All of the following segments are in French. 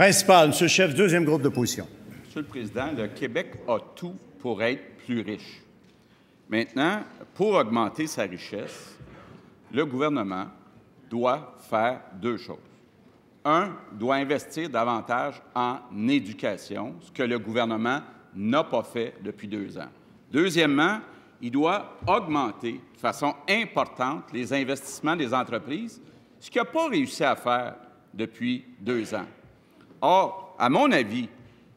M. le chef, deuxième groupe d'opposition. Monsieur le Président, le Québec a tout pour être plus riche. Maintenant, pour augmenter sa richesse, le gouvernement doit faire deux choses. Un, doit investir davantage en éducation, ce que le gouvernement n'a pas fait depuis deux ans. Deuxièmement, il doit augmenter de façon importante les investissements des entreprises, ce qu'il n'a pas réussi à faire depuis deux ans. Or, à mon avis,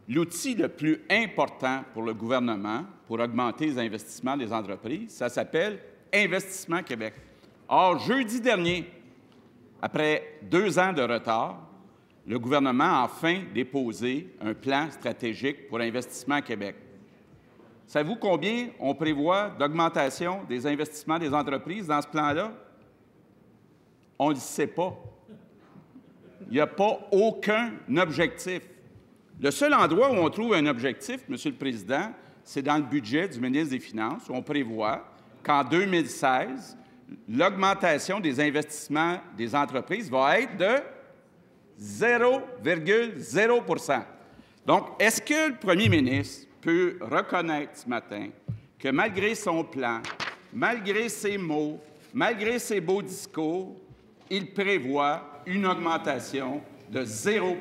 l'outil le plus important pour le gouvernement pour augmenter les investissements des entreprises, ça s'appelle Investissement Québec. Or, jeudi dernier, après deux ans de retard, le gouvernement a enfin déposé un plan stratégique pour l'investissement Québec. Savez-vous combien on prévoit d'augmentation des investissements des entreprises dans ce plan-là? On ne le sait pas. Il n'y a pas aucun objectif. Le seul endroit où on trouve un objectif, Monsieur le Président, c'est dans le budget du ministre des Finances, où on prévoit qu'en 2016, l'augmentation des investissements des entreprises va être de 0,0% Donc, est-ce que le premier ministre peut reconnaître ce matin que malgré son plan, malgré ses mots, malgré ses beaux discours, il prévoit une augmentation de 0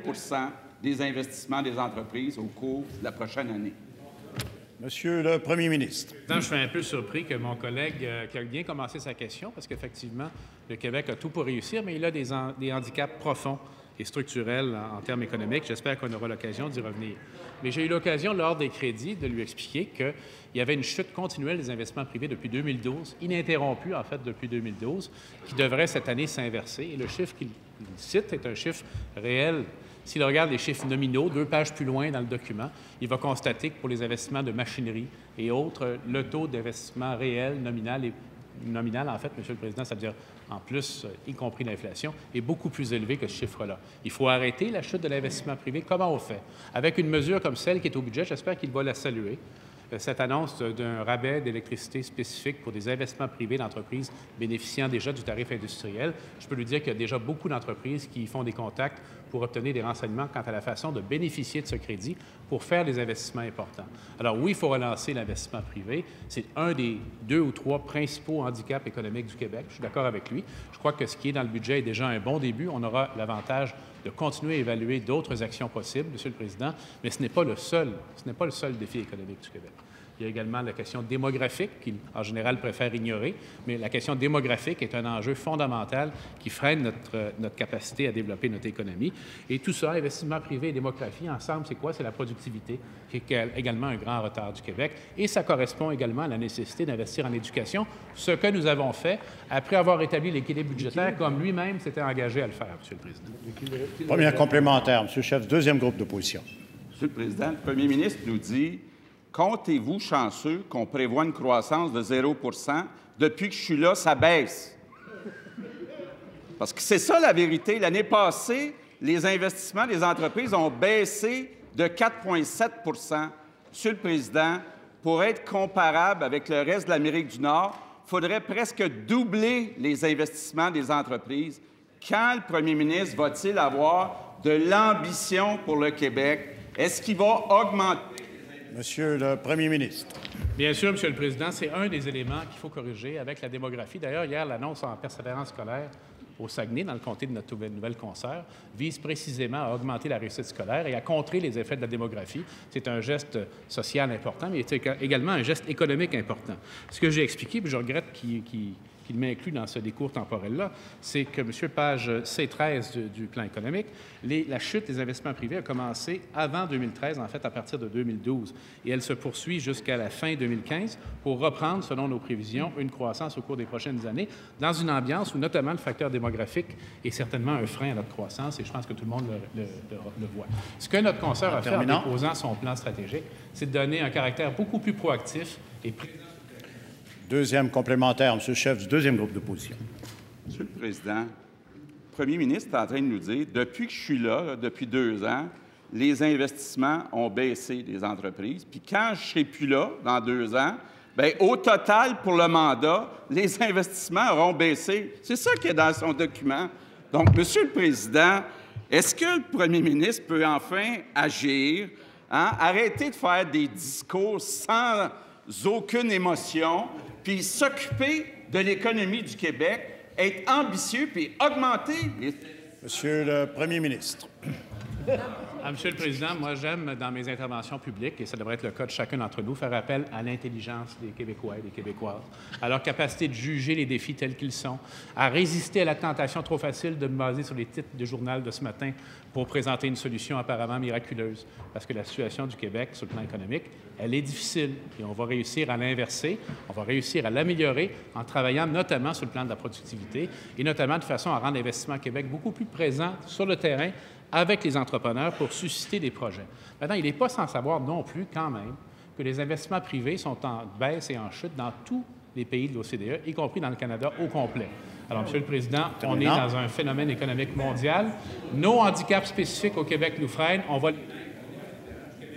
des investissements des entreprises au cours de la prochaine année? Monsieur le Premier ministre. je suis un peu surpris que mon collègue, euh, qui a bien commencé sa question, parce qu'effectivement, le Québec a tout pour réussir, mais il a des, handicaps profonds et structurels en, termes économiques. J'espère qu'on aura l'occasion d'y revenir. Mais j'ai eu l'occasion, lors des crédits, de lui expliquer qu'il y avait une chute continuelle des investissements privés depuis 2012, ininterrompue en fait depuis 2012, qui devrait cette année s'inverser. Et le chiffre qu'il cite est un chiffre réel s'il regarde les chiffres nominaux, deux pages plus loin dans le document, il va constater que pour les investissements de machinerie et autres, le taux d'investissement réel, nominal, et, nominal, en fait, Monsieur le Président, ça veut dire en plus, euh, y compris l'inflation, est beaucoup plus élevé que ce chiffre-là. Il faut arrêter la chute de l'investissement privé. Comment on fait? Avec une mesure comme celle qui est au budget, j'espère qu'il va la saluer. Euh, cette annonce d'un rabais d'électricité spécifique pour des investissements privés d'entreprises bénéficiant déjà du tarif industriel. Je peux lui dire qu'il y a déjà beaucoup d'entreprises qui font des contacts pour obtenir des renseignements quant à la façon de bénéficier de ce crédit pour faire des investissements importants. Alors oui, il faut relancer l'investissement privé. C'est un des deux ou trois principaux handicaps économiques du Québec. Je suis d'accord avec lui. Je crois que ce qui est dans le budget est déjà un bon début. On aura l'avantage de continuer à évaluer d'autres actions possibles, Monsieur le Président, mais ce n'est pas le seul, ce n'est pas le seul défi économique du Québec. Il y a également la question démographique, qu'il en général préfère ignorer, mais la question démographique est un enjeu fondamental qui freine notre, notre capacité à développer notre économie. Et tout ça, investissement privé et démographie, ensemble, c'est quoi? C'est la productivité, qui est également un grand retard du Québec. Et ça correspond également à la nécessité d'investir en éducation, ce que nous avons fait après avoir établi l'équilibre budgétaire, comme lui-même s'était engagé à le faire, Monsieur le Président. Première complémentaire, Monsieur le chef, deuxième groupe d'opposition. Monsieur le Président, le Premier ministre nous dit Comptez-vous chanceux qu'on prévoit une croissance de 0% Depuis que je suis là, ça baisse? Parce que c'est ça la vérité. L'année passée, les investissements des entreprises ont baissé de 4,7% Monsieur le Président, pour être comparable avec le reste de l'Amérique du Nord, il faudrait presque doubler les investissements des entreprises. Quand le premier ministre va-t-il avoir de l'ambition pour le Québec? Est-ce qu'il va augmenter? Monsieur le Premier ministre. Bien sûr, Monsieur le Président, c'est un des éléments qu'il faut corriger avec la démographie. D'ailleurs, hier, l'annonce en persévérance scolaire au Saguenay, dans le comté de notre nouvelle concert, vise précisément à augmenter la réussite scolaire et à contrer les effets de la démographie. C'est un geste social important, mais c'est également un geste économique important. Ce que j'ai expliqué, puis je regrette qu'il qu'il m'inclut dans ce décours temporel-là, c'est que, M. Page C13 du, plan économique, la chute des investissements privés a commencé avant 2013, en fait, à partir de 2012, et elle se poursuit jusqu'à la fin 2015 pour reprendre, selon nos prévisions, une croissance au cours des prochaines années, dans une ambiance où notamment le facteur démographique est certainement un frein à notre croissance, et je pense que tout le monde le, voit. Ce que notre conseil a fait en déposant son plan stratégique, c'est de donner un caractère beaucoup plus proactif et Deuxième complémentaire, Monsieur le chef du deuxième groupe d'opposition. Monsieur le Président, le premier ministre est en train de nous dire, depuis que je suis là, depuis deux ans, les investissements ont baissé des entreprises. Puis quand je ne serai plus là, dans deux ans, bien, au total, pour le mandat, les investissements auront baissé. C'est ça qui est dans son document. Donc, Monsieur le Président, Est-ce que le premier ministre peut enfin agir, hein, arrêter de faire des discours sans aucune émotion, puis s'occuper de l'économie du Québec, être ambitieux, puis augmenter les... Monsieur le Premier ministre. Ah, Monsieur le Président, moi, j'aime dans mes interventions publiques, et ça devrait être le cas de chacun d'entre nous, faire appel à l'intelligence des Québécois et des Québécoises, à leur capacité de juger les défis tels qu'ils sont, à résister à la tentation trop facile de me baser sur les titres du journal de ce matin pour présenter une solution apparemment miraculeuse. Parce que la situation du Québec, sur le plan économique, elle est difficile et on va réussir à l'inverser, on va réussir à l'améliorer en travaillant notamment sur le plan de la productivité et notamment de façon à rendre l'investissement au Québec beaucoup plus présent sur le terrain avec les entrepreneurs pour susciter des projets. Maintenant, il n'est pas sans savoir non plus, quand même, que les investissements privés sont en baisse et en chute dans tous les pays de l'OCDE, y compris dans le Canada au complet. Alors, Monsieur le Président, on est dans un phénomène économique mondial. Nos handicaps spécifiques au Québec nous freinent. On va